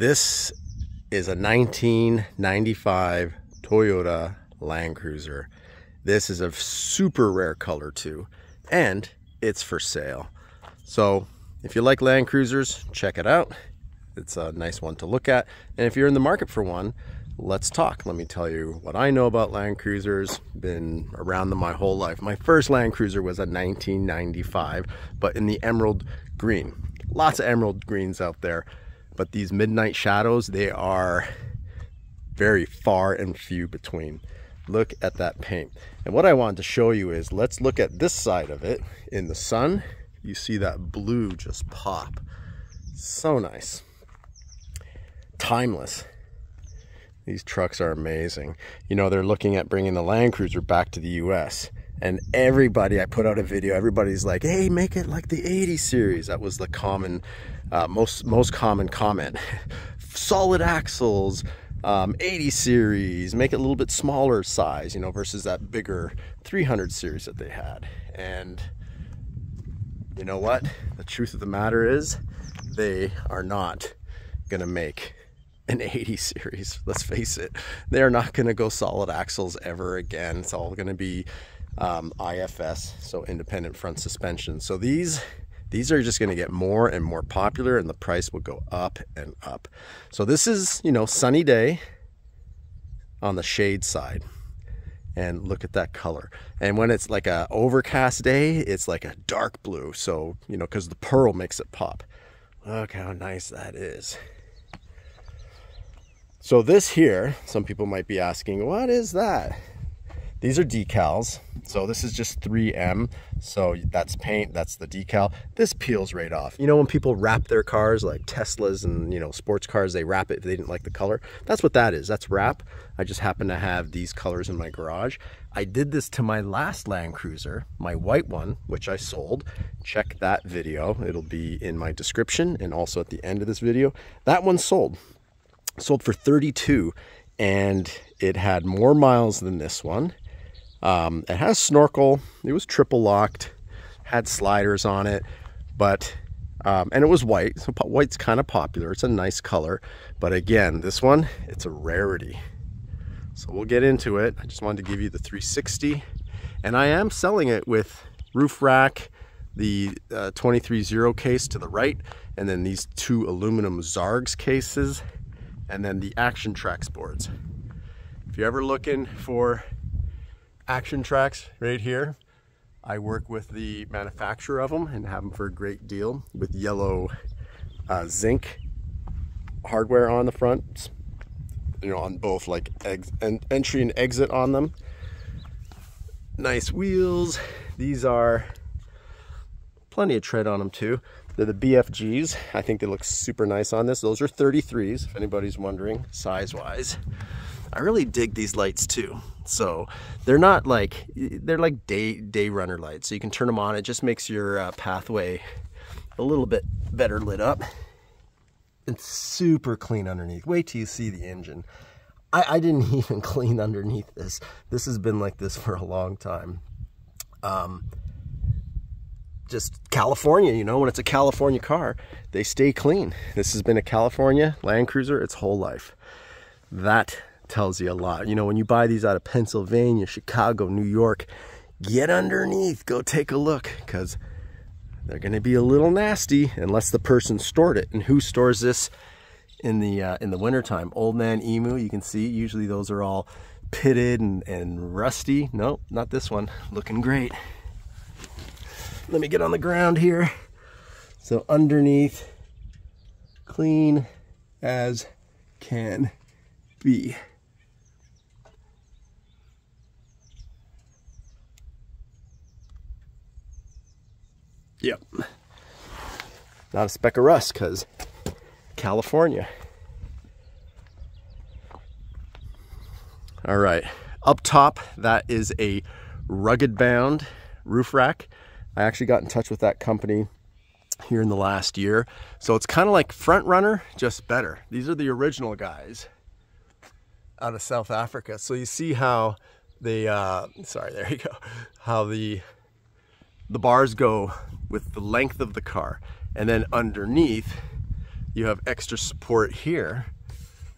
This is a 1995 Toyota Land Cruiser. This is a super rare color too, and it's for sale. So if you like Land Cruisers, check it out. It's a nice one to look at. And if you're in the market for one, let's talk. Let me tell you what I know about Land Cruisers. Been around them my whole life. My first Land Cruiser was a 1995, but in the emerald green. Lots of emerald greens out there, but these midnight shadows, they are very far and few between. Look at that paint. And what I wanted to show you is, let's look at this side of it. In the sun, you see that blue just pop. So nice. Timeless. These trucks are amazing. You know, they're looking at bringing the Land Cruiser back to the US. And everybody, I put out a video, everybody's like, hey, make it like the 80 series. That was the common, uh, most, most common comment. Solid axles, um, 80 series, make it a little bit smaller size, you know, versus that bigger 300 series that they had. And you know what? The truth of the matter is they are not gonna make an 80 series. Let's face it, they're not going to go solid axles ever again. It's all going to be um, IFS, so independent front suspension. So these these are just going to get more and more popular, and the price will go up and up. So this is you know sunny day on the shade side. And look at that color. And when it's like a overcast day, it's like a dark blue. So, you know, because the pearl makes it pop. Look how nice that is. So this here, some people might be asking, what is that? These are decals. So this is just 3M. So that's paint, that's the decal. This peels right off. You know when people wrap their cars, like Teslas and you know sports cars, they wrap it if they didn't like the color. That's what that is, that's wrap. I just happen to have these colors in my garage. I did this to my last Land Cruiser, my white one, which I sold. Check that video. It'll be in my description and also at the end of this video. That one sold sold for 32 and it had more miles than this one. Um, it has snorkel. It was triple locked, had sliders on it, but um, and it was white. So white's kind of popular. It's a nice color, but again, this one it's a rarity. So we'll get into it. I just wanted to give you the 360, and I am selling it with roof rack, the uh, 23 case to the right, and then these two aluminum Zarges cases and then the ActionTrax boards. If you're ever looking for ActionTrax right here, I work with the manufacturer of them and have them for a great deal with yellow uh, zinc hardware on the front, you know, on both like en entry and exit on them. Nice wheels. These are plenty of tread on them too. They're the BFGs. I think they look super nice on this. Those are 33s, if anybody's wondering, size-wise. I really dig these lights too. So they're not like, they're like day, day runner lights. So you can turn them on. It just makes your uh, pathway a little bit better lit up. It's super clean underneath. Wait till you see the engine. I, I didn't even clean underneath this. This has been like this for a long time. Um, just California, you know, when it's a California car, they stay clean. This has been a California Land Cruiser its whole life. That tells you a lot. You know, when you buy these out of Pennsylvania, Chicago, New York, get underneath, go take a look, because they're going to be a little nasty unless the person stored it. And who stores this in the uh, in the wintertime? Old man emu, you can see, usually those are all pitted and, and rusty. Nope, not this one. Looking great let me get on the ground here. So underneath, clean as can be. Yep. Not a speck of rust because California. All right, up top, that is a rugged bound roof rack. I actually got in touch with that company here in the last year. So it's kind of like Front Runner, just better. These are the original guys out of South Africa. So you see how they, uh, sorry, there you go, how the, the bars go with the length of the car. And then underneath, you have extra support here,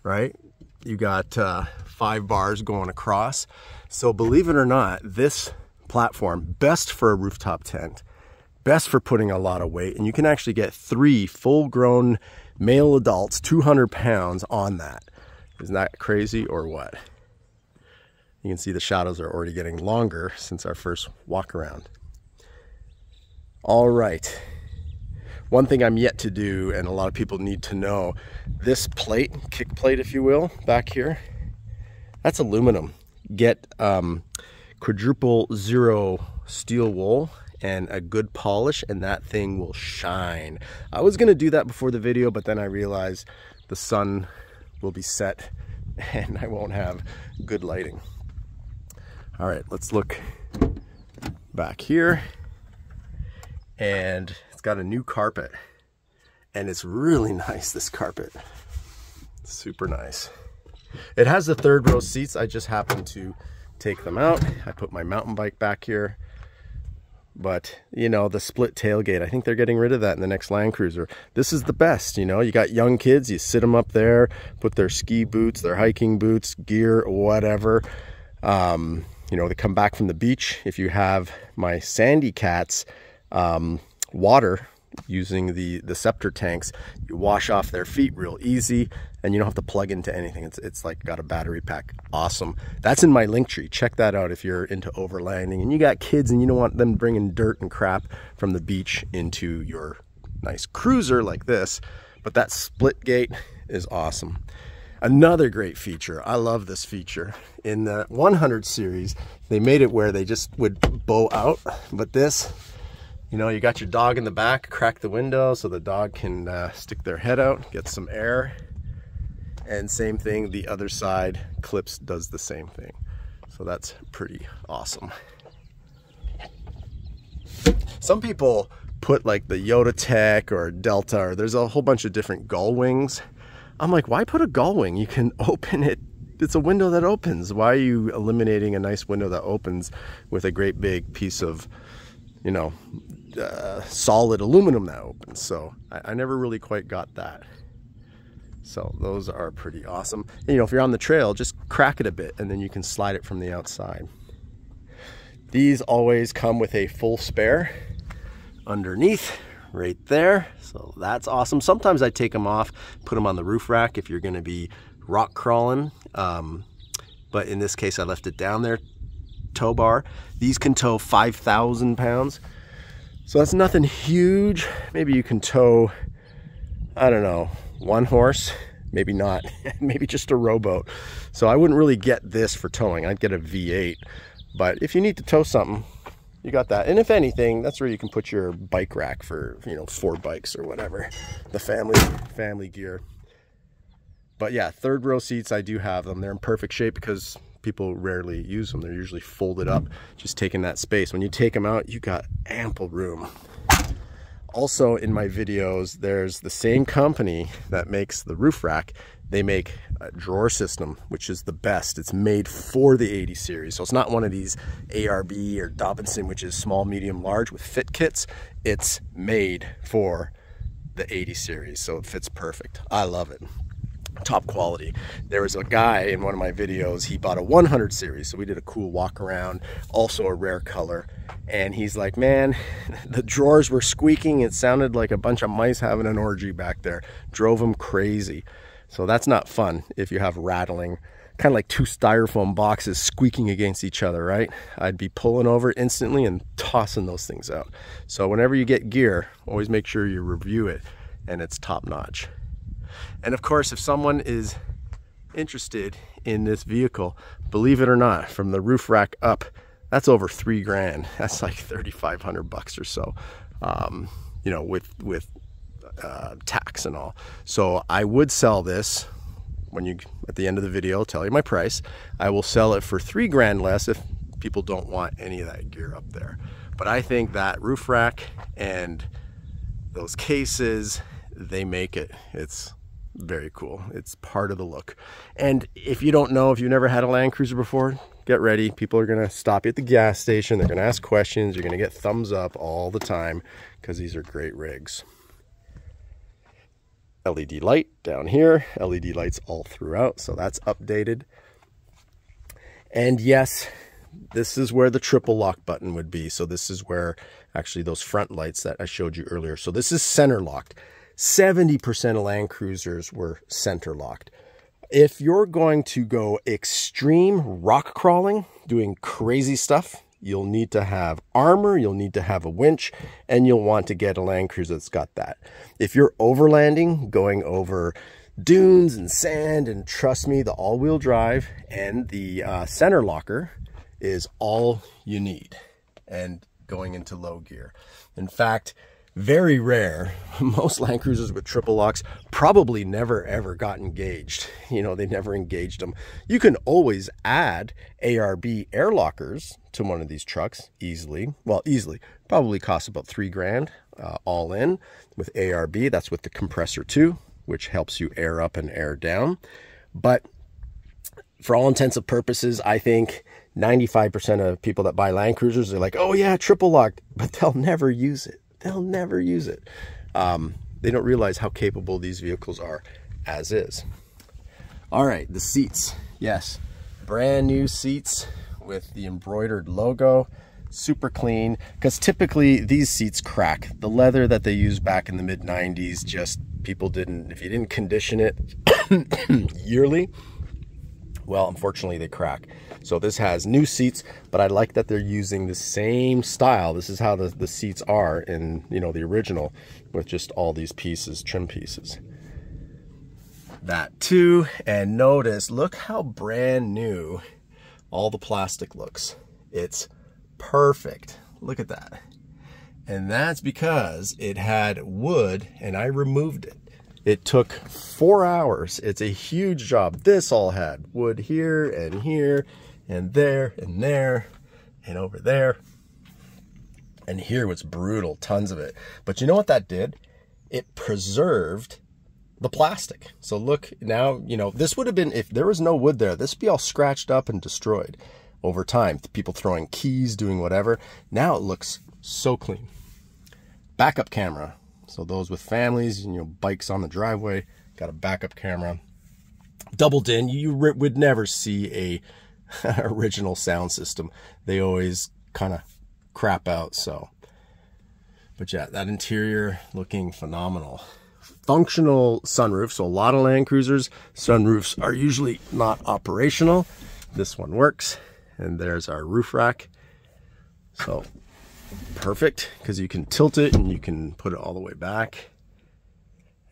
right? You got uh, five bars going across. So believe it or not, this platform, best for a rooftop tent, best for putting a lot of weight. And you can actually get three full grown male adults, 200 pounds on that. Isn't that crazy or what? You can see the shadows are already getting longer since our first walk around. All right. One thing I'm yet to do, and a lot of people need to know, this plate, kick plate if you will, back here, that's aluminum. Get um, quadruple zero steel wool and a good polish and that thing will shine. I was gonna do that before the video, but then I realized the sun will be set and I won't have good lighting. All right, let's look back here. And it's got a new carpet. And it's really nice, this carpet. Super nice. It has the third row seats. I just happened to take them out. I put my mountain bike back here. But, you know, the split tailgate, I think they're getting rid of that in the next Land Cruiser. This is the best, you know, you got young kids, you sit them up there, put their ski boots, their hiking boots, gear, whatever. Um, you know, they come back from the beach. If you have my Sandy Cats um, water using the, the scepter tanks, you wash off their feet real easy and you don't have to plug into anything. It's, it's like got a battery pack. Awesome. That's in my Linktree. Check that out if you're into overlanding and you got kids and you don't want them bringing dirt and crap from the beach into your nice cruiser like this. But that split gate is awesome. Another great feature, I love this feature. In the 100 series, they made it where they just would bow out, but this, you know, you got your dog in the back, crack the window so the dog can uh, stick their head out, get some air. And same thing, the other side, Clips does the same thing. So that's pretty awesome. Some people put like the Yoda Tech or Delta, or there's a whole bunch of different gull wings I'm like, why put a gull wing? You can open it. It's a window that opens. Why are you eliminating a nice window that opens with a great big piece of, you know, uh, solid aluminum that opens? So I, I never really quite got that. So those are pretty awesome. And, you know, if you're on the trail, just crack it a bit and then you can slide it from the outside. These always come with a full spare underneath right there. So that's awesome. Sometimes I take them off, put them on the roof rack if you're going to be rock crawling. Um, but in this case, I left it down there. Tow bar. These can tow 5,000 pounds. So that's nothing huge. Maybe you can tow, I don't know, one horse, maybe not, maybe just a rowboat. So I wouldn't really get this for towing. I'd get a V8. But if you need to tow something, you got that. And if anything, that's where you can put your bike rack for, you know, four bikes or whatever. The family family gear. But yeah, third row seats, I do have them. They're in perfect shape because people rarely use them. They're usually folded up, just taking that space. When you take them out, you got ample room. Also in my videos, there's the same company that makes the roof rack they make a drawer system, which is the best. It's made for the 80 series. So it's not one of these ARB or Dobinson, which is small, medium, large with fit kits. It's made for the 80 series. So it fits perfect. I love it top quality. There was a guy in one of my videos, he bought a 100 series, so we did a cool walk around, also a rare color, and he's like, man, the drawers were squeaking, it sounded like a bunch of mice having an orgy back there, drove him crazy. So that's not fun if you have rattling, kind of like two styrofoam boxes squeaking against each other, right? I'd be pulling over instantly and tossing those things out. So whenever you get gear, always make sure you review it and it's top notch. And of course, if someone is interested in this vehicle, believe it or not, from the roof rack up, that's over three grand. That's like 3,500 bucks or so. Um, you know, with, with uh, tax and all. So I would sell this when you, at the end of the video, I'll tell you my price. I will sell it for three grand less if people don't want any of that gear up there. But I think that roof rack and those cases, they make it. It's very cool. It's part of the look. And if you don't know, if you've never had a Land Cruiser before, get ready. People are going to stop you at the gas station. They're going to ask questions. You're going to get thumbs up all the time because these are great rigs. LED light down here, LED lights all throughout, so that's updated. And yes, this is where the triple lock button would be. So this is where actually those front lights that I showed you earlier. So this is center locked. 70% of Land Cruisers were center locked. If you're going to go extreme rock crawling, doing crazy stuff, you'll need to have armor, you'll need to have a winch, and you'll want to get a Land Cruiser that's got that. If you're overlanding, going over dunes and sand, and trust me, the all-wheel drive and the uh, center locker is all you need and going into low gear. In fact, very rare. Most Land Cruisers with triple locks probably never ever got engaged. You know, they never engaged them. You can always add ARB air lockers to one of these trucks easily. Well, easily. Probably costs about three grand uh, all in with ARB. That's with the compressor too, which helps you air up and air down. But for all intents and purposes, I think 95% of people that buy Land Cruisers are like, oh yeah, triple locked, but they'll never use it. They'll never use it. Um, they don't realize how capable these vehicles are as is. All right, the seats. Yes, brand new seats with the embroidered logo. Super clean, because typically these seats crack. The leather that they used back in the mid 90s, just people didn't, if you didn't condition it yearly, well, unfortunately they crack. So this has new seats, but I like that they're using the same style. This is how the, the seats are in, you know, the original with just all these pieces, trim pieces. That too, and notice, look how brand new all the plastic looks. It's perfect. Look at that. And that's because it had wood and I removed it. It took four hours. It's a huge job. This all had wood here and here and there and there and over there. And here was brutal, tons of it. But you know what that did? It preserved the plastic. So look now, you know, this would have been, if there was no wood there, this would be all scratched up and destroyed over time. People throwing keys, doing whatever. Now it looks so clean. Backup camera. So those with families, you know, bikes on the driveway, got a backup camera. Doubled in, you would never see a original sound system. They always kind of crap out, so. But yeah, that interior looking phenomenal. Functional sunroof, so a lot of Land Cruisers, sunroofs are usually not operational. This one works, and there's our roof rack. So perfect because you can tilt it and you can put it all the way back.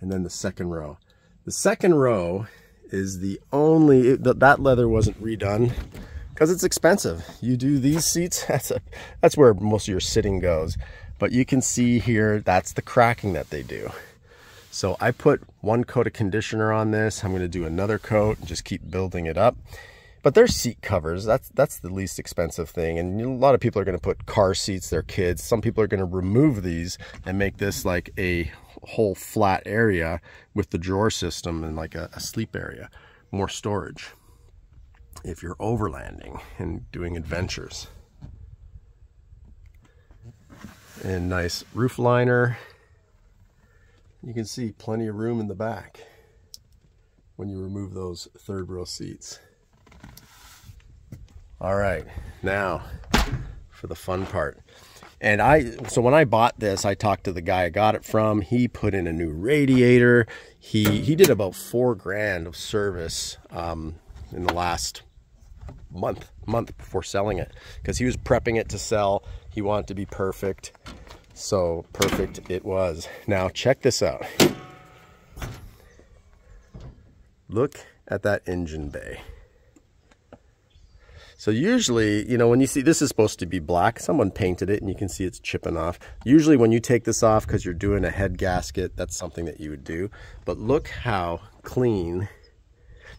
And then the second row. The second row is the only, that leather wasn't redone because it's expensive. You do these seats, that's, a, that's where most of your sitting goes. But you can see here, that's the cracking that they do. So I put one coat of conditioner on this. I'm going to do another coat and just keep building it up. But there's seat covers. That's that's the least expensive thing. And a lot of people are going to put car seats, their kids. Some people are going to remove these and make this like a whole flat area with the drawer system and like a, a sleep area. More storage if you're overlanding and doing adventures. And nice roof liner. You can see plenty of room in the back when you remove those third row seats. All right, now for the fun part. And I, so when I bought this, I talked to the guy I got it from. He put in a new radiator. He he did about four grand of service um, in the last month month before selling it because he was prepping it to sell. He wanted to be perfect, so perfect it was. Now check this out. Look at that engine bay. So usually, you know, when you see this is supposed to be black, someone painted it and you can see it's chipping off. Usually when you take this off because you're doing a head gasket, that's something that you would do. But look how clean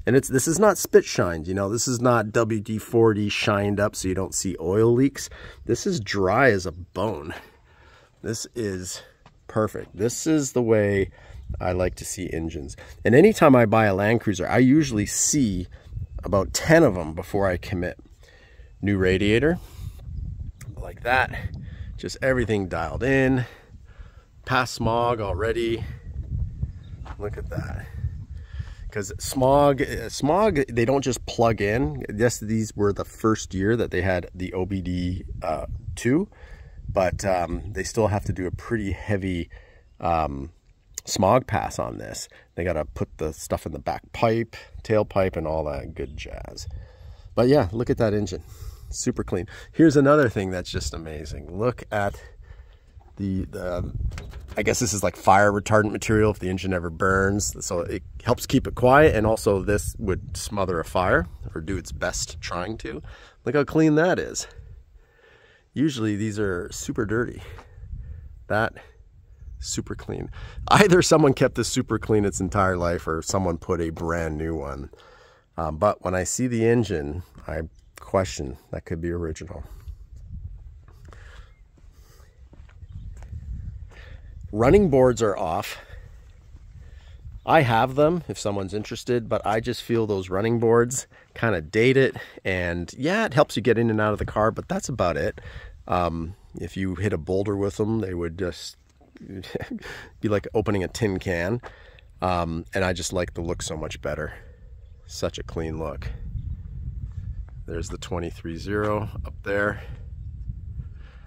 and it's this is not spit shined, you know, this is not WD-40 shined up so you don't see oil leaks. This is dry as a bone. This is perfect. This is the way I like to see engines. And anytime I buy a Land Cruiser, I usually see about 10 of them before I commit new radiator like that just everything dialed in past smog already Look at that. Because smog, smog, they don't just plug in. Yes, these were the first year that they had the OBD uh, 2, but um, they still have to do a pretty heavy um, smog pass on this. They got to put the stuff in the back pipe, tailpipe, and all that good jazz. But yeah, look at that engine. Super clean. Here's another thing that's just amazing. Look at the, the I guess this is like fire retardant material if the engine ever burns. So it helps keep it quiet. And also this would smother a fire or do its best trying to. Look how clean that is. Usually these are super dirty. That super clean. Either someone kept this super clean its entire life or someone put a brand new one. Um, but when I see the engine, I question that could be original. Running boards are off. I have them if someone's interested, but I just feel those running boards kind of date it. And yeah, it helps you get in and out of the car, but that's about it. Um, if you hit a boulder with them, they would just be like opening a tin can. Um, and I just like the look so much better. Such a clean look. There's the 23.0 up there.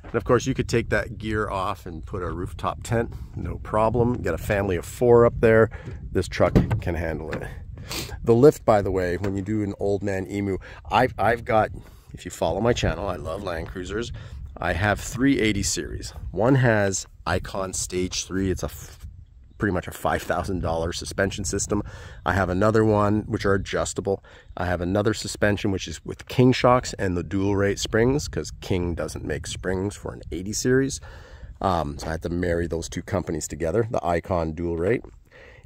And of course you could take that gear off and put a rooftop tent, no problem. Got a family of four up there. This truck can handle it. The lift, by the way, when you do an old man emu, I've, I've got, if you follow my channel, I love Land Cruisers. I have three 80 series. One has Icon Stage 3. It's a pretty much a $5,000 suspension system. I have another one which are adjustable. I have another suspension which is with King shocks and the dual rate springs because King doesn't make springs for an 80 series. Um, so I had to marry those two companies together, the Icon dual rate.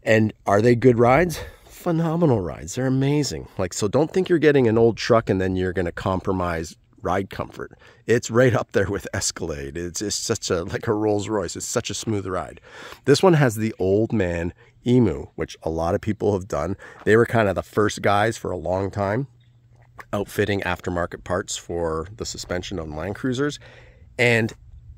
And are they good rides? Phenomenal rides. They're amazing. Like, so don't think you're getting an old truck and then you're going to compromise ride comfort. It's right up there with Escalade. It's, it's such a, like a Rolls Royce. It's such a smooth ride. This one has the old man Emu, which a lot of people have done. They were kind of the first guys for a long time outfitting aftermarket parts for the suspension on Land Cruisers. And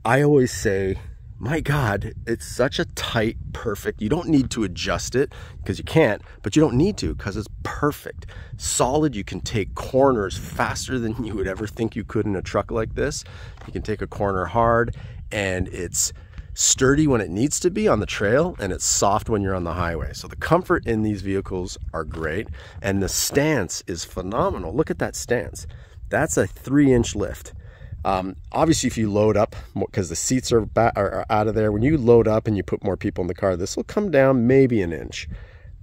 I always say my God, it's such a tight, perfect, you don't need to adjust it because you can't, but you don't need to because it's perfect. Solid, you can take corners faster than you would ever think you could in a truck like this. You can take a corner hard and it's sturdy when it needs to be on the trail and it's soft when you're on the highway. So the comfort in these vehicles are great and the stance is phenomenal. Look at that stance. That's a three inch lift. Um, obviously, if you load up, because the seats are, are, out of there, when you load up and you put more people in the car, this will come down maybe an inch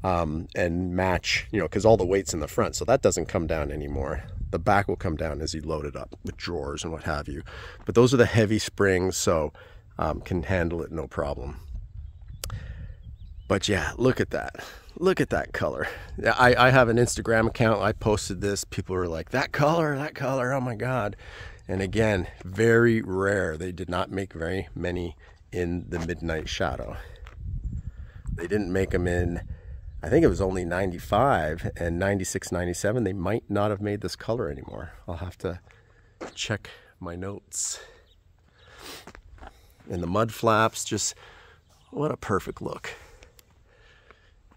um, and match, you know, because all the weight's in the front. So that doesn't come down anymore. The back will come down as you load it up with drawers and what have you. But those are the heavy springs, so um, can handle it no problem. But yeah, look at that. Look at that color. I, I have an Instagram account. I posted this. People were like, that color, that color, oh my God. And again, very rare. They did not make very many in the Midnight Shadow. They didn't make them in, I think it was only 95 and 96, 97. They might not have made this color anymore. I'll have to check my notes. And the mud flaps, just what a perfect look.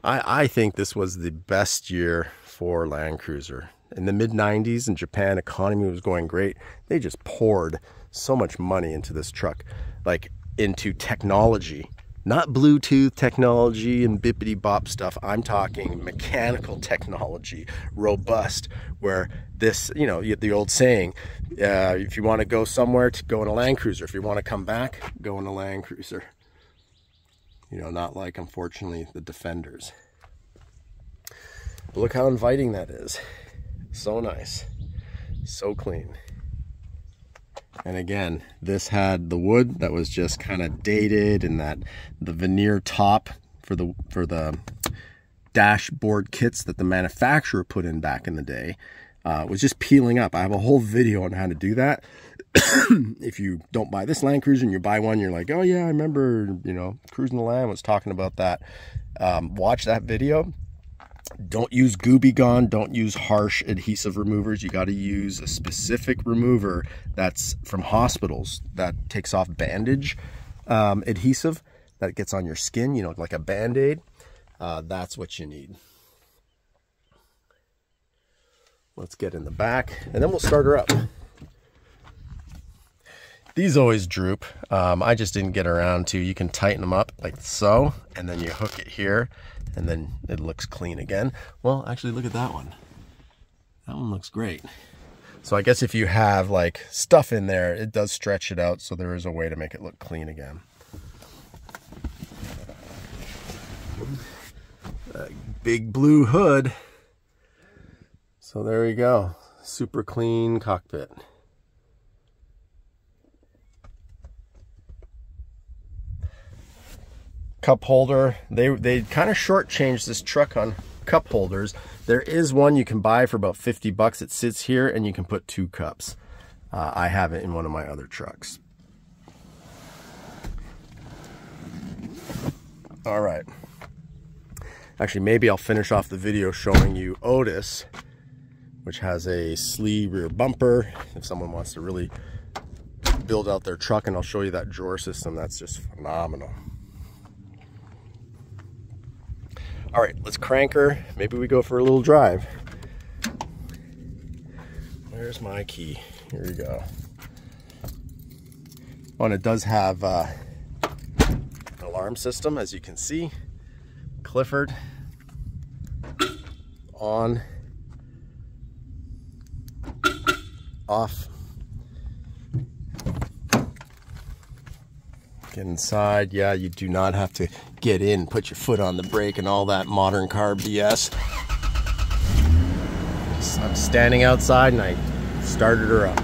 I, I think this was the best year for Land Cruiser in the mid 90s in Japan, economy was going great. They just poured so much money into this truck, like into technology, not Bluetooth technology and bippity bop stuff. I'm talking mechanical technology, robust, where this, you know, the old saying, uh, if you want to go somewhere, to go in a Land Cruiser. If you want to come back, go in a Land Cruiser. You know, not like, unfortunately, the Defenders. But look how inviting that is. So nice. So clean. And again, this had the wood that was just kind of dated and that the veneer top for the for the dashboard kits that the manufacturer put in back in the day uh, was just peeling up. I have a whole video on how to do that. if you don't buy this Land Cruiser and you buy one, you're like, oh yeah, I remember, you know, Cruising the Land was talking about that. Um, watch that video don't use Gooby Gone. Don't use harsh adhesive removers. You got to use a specific remover that's from hospitals that takes off bandage um, adhesive that gets on your skin, you know, like a band-aid. uh, that's what you need. Let's get in the back and then we'll start her up. These always droop. Um, I just didn't get around to, you can tighten them up like so, and then you hook it here and then it looks clean again. Well, actually look at that one. That one looks great. So I guess if you have like stuff in there, it does stretch it out. So there is a way to make it look clean again. big blue hood. So there we go. Super clean cockpit. Cup holder. They, they kind of shortchanged this truck on cup holders. There is one you can buy for about 50 bucks. It sits here and you can put two cups. Uh, I have it in one of my other trucks. All right. Actually, maybe I'll finish off the video showing you Otis, which has a Slee rear bumper. If someone wants to really build out their truck, and I'll show you that drawer system. That's just phenomenal. All right, let's crank her. Maybe we go for a little drive. Where's my key? Here we go. Oh, and it does have uh, an alarm system, as you can see. Clifford on, off. Inside. Yeah, you do not have to get in, put your foot on the brake and all that modern car BS. I'm standing outside and I started her up.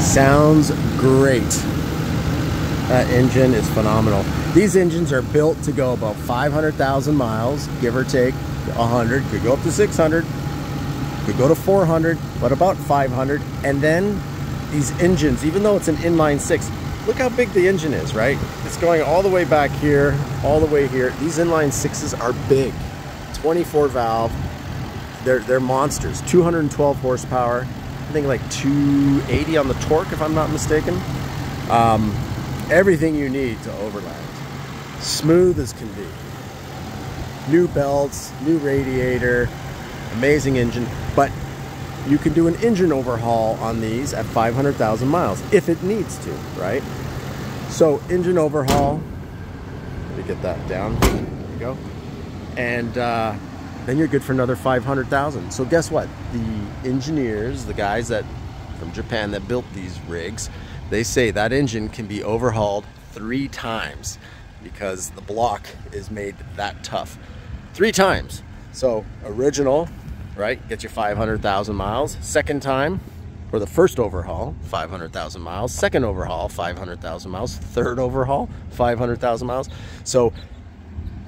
sounds great. That engine is phenomenal. These engines are built to go about 500,000 miles, give or take 100, could go up to 600, could go to 400, but about 500. And then these engines, even though it's an inline six, look how big the engine is, right? It's going all the way back here, all the way here. These inline sixes are big, 24 valve. They're, they're monsters, 212 horsepower. I think like 280 on the torque, if I'm not mistaken. Um, everything you need to overland. Smooth as can be. New belts, new radiator, amazing engine, but you can do an engine overhaul on these at 500,000 miles if it needs to, right? So engine overhaul, let me get that down, there you go. And uh, then you're good for another 500,000. So guess what? The engineers, the guys that from Japan that built these rigs, they say that engine can be overhauled three times because the block is made that tough. Three times. So original, right, gets you 500,000 miles. Second time, or the first overhaul, 500,000 miles. Second overhaul, 500,000 miles. Third overhaul, 500,000 miles. So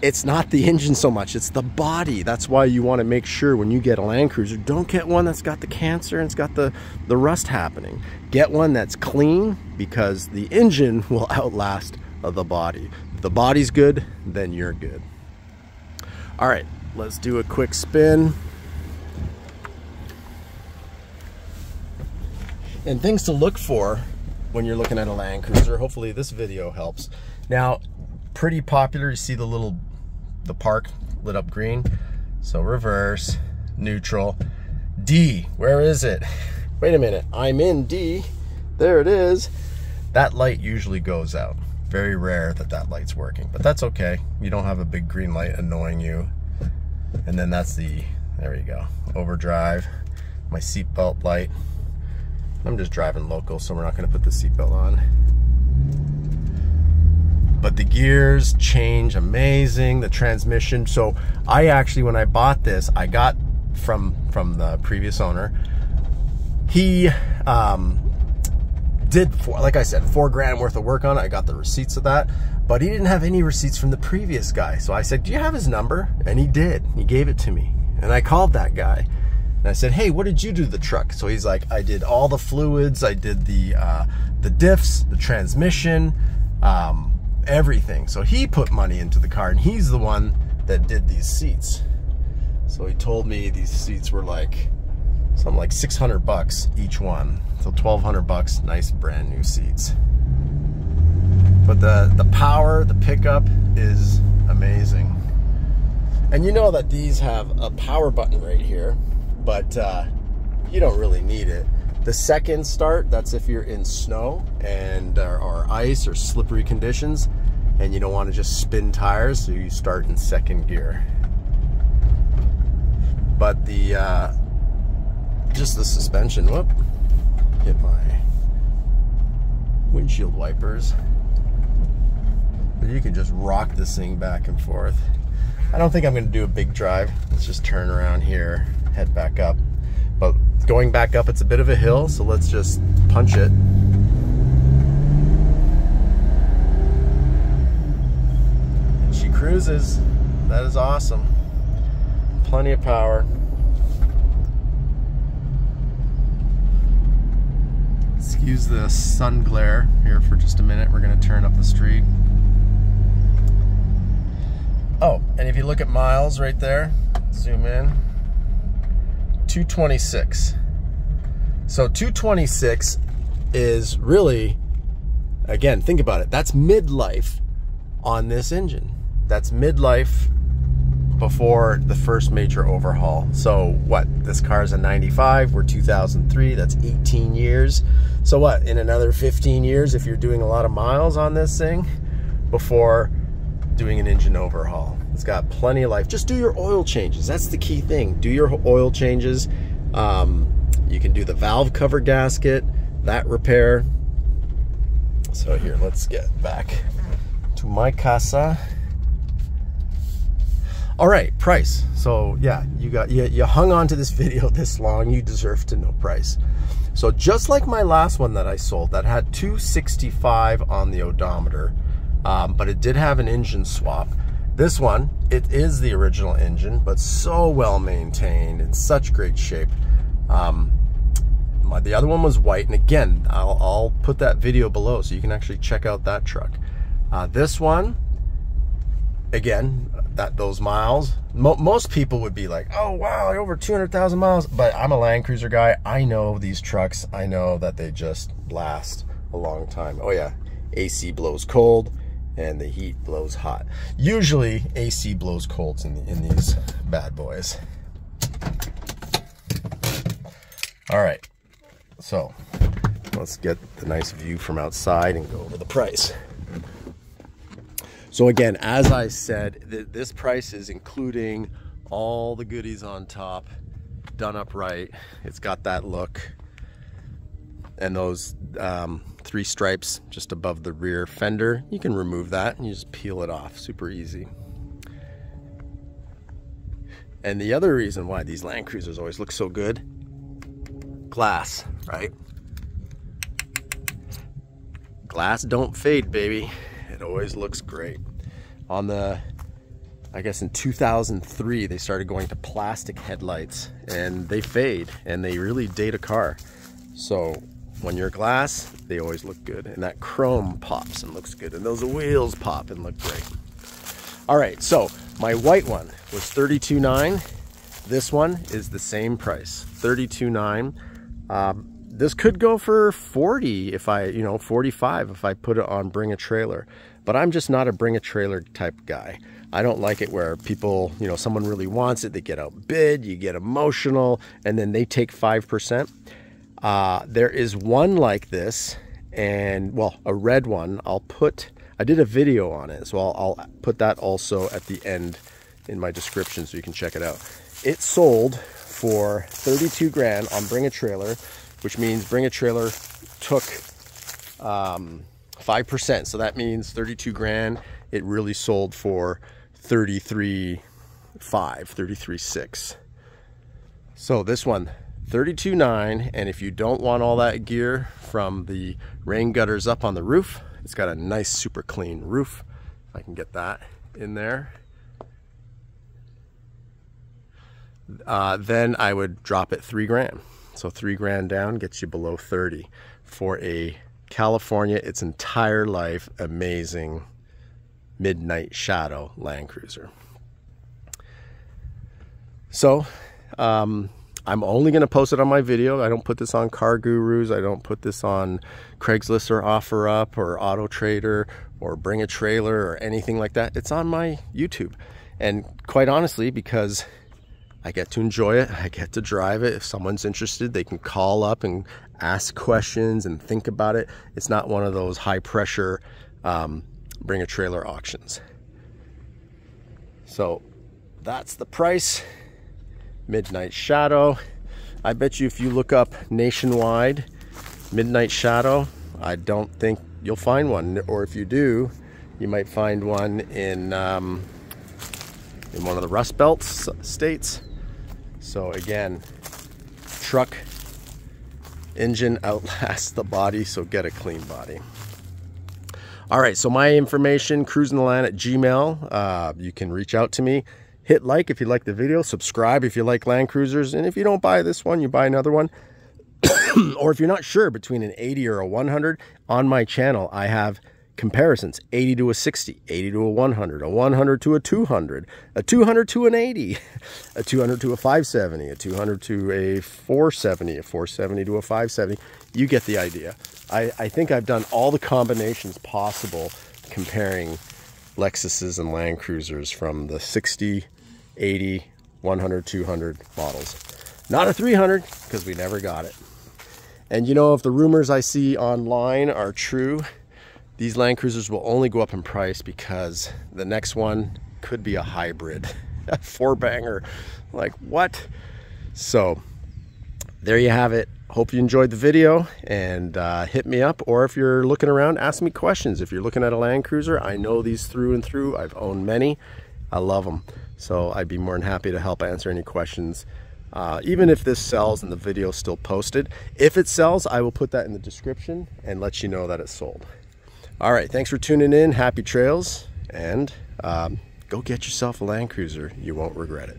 it's not the engine so much, it's the body. That's why you want to make sure when you get a Land Cruiser, don't get one that's got the cancer and it's got the, the rust happening. Get one that's clean because the engine will outlast the body. If the body's good, then you're good. All right, let's do a quick spin. And things to look for when you're looking at a Land Cruiser. Hopefully this video helps. Now, pretty popular. You see the little the park lit up green. So reverse, neutral, D, where is it? Wait a minute, I'm in D. There it is. That light usually goes out. Very rare that that light's working, but that's okay. You don't have a big green light annoying you. And then that's the, there you go, overdrive, my seatbelt light. I'm just driving local, so we're not gonna put the seatbelt on but the gears change amazing the transmission. So i actually when i bought this i got from from the previous owner. He um did four, like i said four grand worth of work on it. I got the receipts of that but he didn't have any receipts from the previous guy. So i said do you have his number? And he did. He gave it to me. And i called that guy and I said, "Hey, what did you do to the truck?" So he's like, "I did all the fluids. I did the uh, the diffs, the transmission, um, everything. So he put money into the car and he's the one that did these seats. So he told me these seats were like something like 600 bucks each one. So 1200 bucks, nice brand new seats. But the, the power, the pickup is amazing. And you know that these have a power button right here, but uh, you don't really need it. The second start, that's if you're in snow and or, ice or slippery conditions and you don't want to just spin tires, so you start in second gear. But the, uh, just the suspension, whoop, hit my windshield wipers. But you can just rock this thing back and forth. I don't think I'm going to do a big drive. Let's just turn around here, head back up. But going back up, it's a bit of a hill, so let's just punch it. She cruises. That is awesome. Plenty of power. Excuse the sun glare here for just a minute. We're going to turn up the street. Oh, and if you look at miles right there, zoom in, 226. So 226 is really, again, think about it. That's midlife on this engine. That's midlife before the first major overhaul. So what? This car is a 95. We're 2003. That's 18 years. So what? In another 15 years, if you're doing a lot of miles on this thing, before doing an engine overhaul. It's got plenty of life. Just do your oil changes. That's the key thing. Do your oil changes. Um, you can do the valve cover gasket, that repair. So here, let's get back to my casa. All right, price. So yeah, you got you, you hung on to this video this long. You deserve to know price. So just like my last one that I sold, that had 265 on the odometer um, but it did have an engine swap. This one, it is the original engine, but so well maintained, in such great shape. Um, my, the other one was white, and again, I'll, I'll, put that video below so you can actually check out that truck. Uh, this one, again, that those miles, mo most people would be like, oh wow, over 200,000 miles, but I'm a Land Cruiser guy. I know these trucks. I know that they just last a long time. Oh yeah, AC blows cold and the heat blows hot. Usually AC blows cold in, the, in these bad boys. All right, so let's get the nice view from outside and go over the price. So again, as I said, th this price is including all the goodies on top, done up right. It's got that look and those um, three stripes just above the rear fender. You can remove that and you just peel it off, super easy. And the other reason why these Land Cruisers always look so good, glass, right? Glass don't fade, baby. It always looks great. On the, I guess in 2003, they started going to plastic headlights and they fade and they really date a car. So when you're glass, they always look good. And that chrome pops and looks good. And those wheels pop and look great. All right, so my white one was 32.9. This one is the same price, 32.9. Um, this could go for 40 if I, you know, 45 if I put it on Bring a Trailer. But I'm just not a Bring a Trailer type guy. I don't like it where people, you know, someone really wants it, they get outbid, you get emotional, and then they take 5%. Uh, there is one like this, and well, a red one. I'll put, I did a video on it, so I'll, I'll put that also at the end in my description so you can check it out. It sold for 32 grand on Bring a Trailer, which means Bring a Trailer took um, 5%. So that means 32 grand. It really sold for 33 5, 33 6. So this one, 32.9 and if you don't want all that gear from the rain gutters up on the roof it's got a nice super clean roof. If I can get that in there. Uh, then I would drop it three grand. So three grand down gets you below 30 for a California its entire life amazing midnight shadow Land Cruiser. So, um, I'm only going to post it on my video. I don't put this on CarGurus. I don't put this on Craigslist or OfferUp or Auto Trader or Bring a Trailer or anything like that. It's on my YouTube. And quite honestly, because I get to enjoy it, I get to drive it. If someone's interested, they can call up and ask questions and think about it. It's not one of those high pressure um, Bring a Trailer auctions. So that's the price. Midnight Shadow. I bet you if you look up nationwide Midnight Shadow, I don't think you'll find one. Or if you do, you might find one in um, in one of the Rust Belt states. So again, truck engine outlasts the body, so get a clean body. All right, so my information, cruising the land at Gmail. Uh, you can reach out to me. Hit like if you like the video, subscribe if you like Land Cruisers, and if you don't buy this one, you buy another one. or if you're not sure between an 80 or a 100, on my channel I have comparisons 80 to a 60, 80 to a 100, a 100 to a 200, a 200 to an 80, a 200 to a 570, a 200 to a 470, a 470 to a 570. You get the idea. I, I think I've done all the combinations possible comparing Lexuses and Land Cruisers from the 60, 80, 100, 200 models. Not a 300 because we never got it. And you know, if the rumors I see online are true, these Land Cruisers will only go up in price because the next one could be a hybrid, a four banger. Like what? So there you have it. Hope you enjoyed the video and uh, hit me up. Or if you're looking around, ask me questions. If you're looking at a Land Cruiser, I know these through and through. I've owned many. I love them. So I'd be more than happy to help answer any questions. Uh, even if this sells and the video is still posted. If it sells, I will put that in the description and let you know that it's sold. All right, thanks for tuning in. Happy trails and um, go get yourself a Land Cruiser. You won't regret it.